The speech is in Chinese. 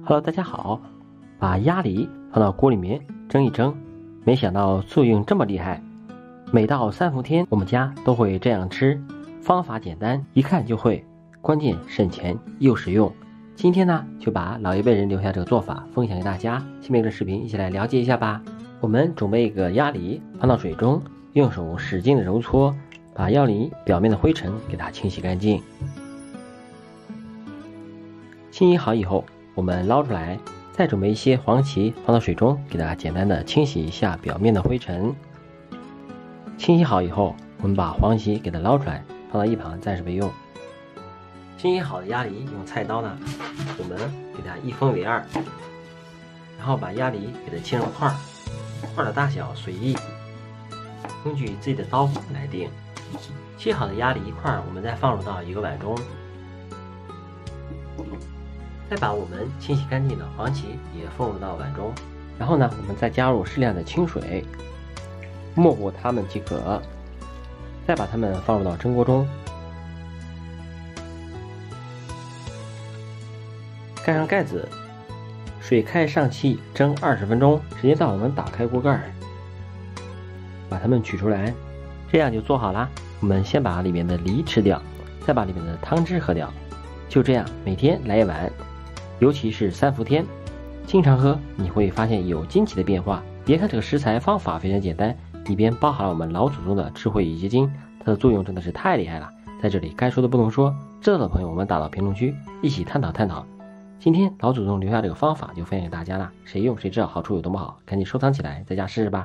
Hello，大家好。把鸭梨放到锅里面蒸一蒸，没想到作用这么厉害。每到三伏天，我们家都会这样吃。方法简单，一看就会，关键省钱又实用。今天呢，就把老一辈人留下这个做法分享给大家。下面的视频一起来了解一下吧。我们准备一个鸭梨，放到水中，用手使劲的揉搓，把鸭梨表面的灰尘给它清洗干净。清洗好以后。我们捞出来，再准备一些黄芪放到水中，给它简单的清洗一下表面的灰尘。清洗好以后，我们把黄芪给它捞出来，放到一旁暂时备用。清洗好的鸭梨，用菜刀呢，我们给它一分为二，然后把鸭梨给它切成块，块的大小随意，根据自己的刀法来定。切好的鸭梨一块，我们再放入到一个碗中。再把我们清洗干净的黄芪也放入到碗中，然后呢，我们再加入适量的清水，没过它们即可。再把它们放入到蒸锅中，盖上盖子，水开上气蒸二十分钟。时间到，我们打开锅盖，把它们取出来，这样就做好啦。我们先把里面的梨吃掉，再把里面的汤汁喝掉，就这样每天来一碗。尤其是三伏天，经常喝，你会发现有惊奇的变化。别看这个食材方法非常简单，里边包含了我们老祖宗的智慧与结晶，它的作用真的是太厉害了。在这里该说的不能说，知道的朋友我们打到评论区一起探讨探讨。今天老祖宗留下这个方法就分享给大家了，谁用谁知道好处有多么好，赶紧收藏起来，在家试试吧。